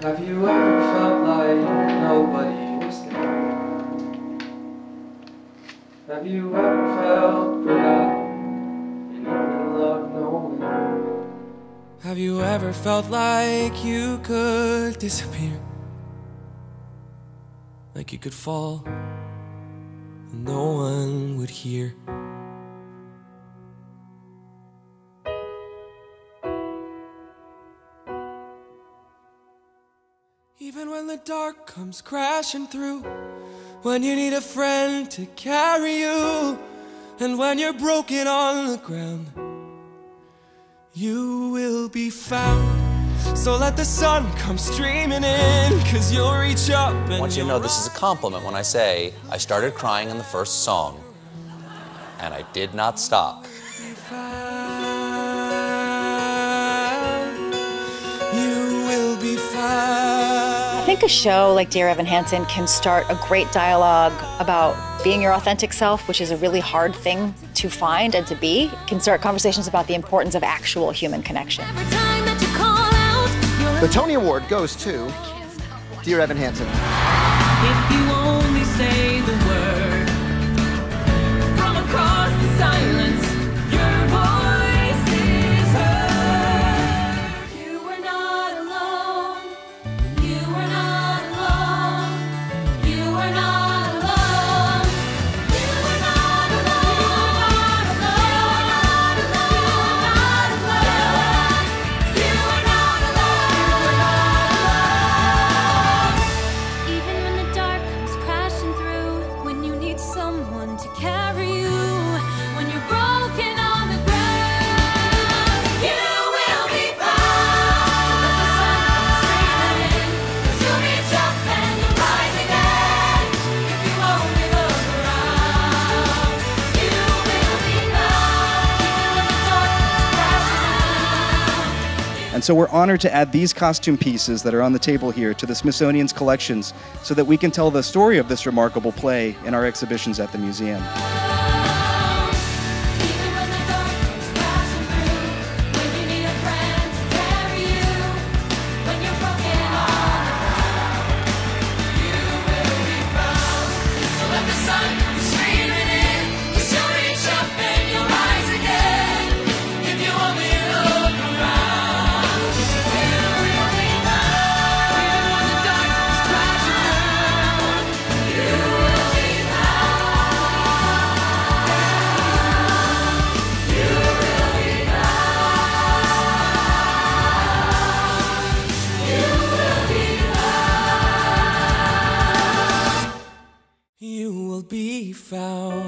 Have you ever felt like nobody was there? Have you ever felt forgotten and in the love nowhere? Have you ever felt like you could disappear? Like you could fall and no one would hear? Even when the dark comes crashing through, when you need a friend to carry you, and when you're broken on the ground, you will be found. So let the sun come streaming in, cause you'll reach up and I want you to know this is a compliment when I say I started crying in the first song, and I did not stop. Think a show like Dear Evan Hansen can start a great dialogue about being your authentic self, which is a really hard thing to find and to be. It can start conversations about the importance of actual human connection. The Tony Award goes to Dear Evan Hansen. And so we're honored to add these costume pieces that are on the table here to the Smithsonian's collections so that we can tell the story of this remarkable play in our exhibitions at the museum. Found.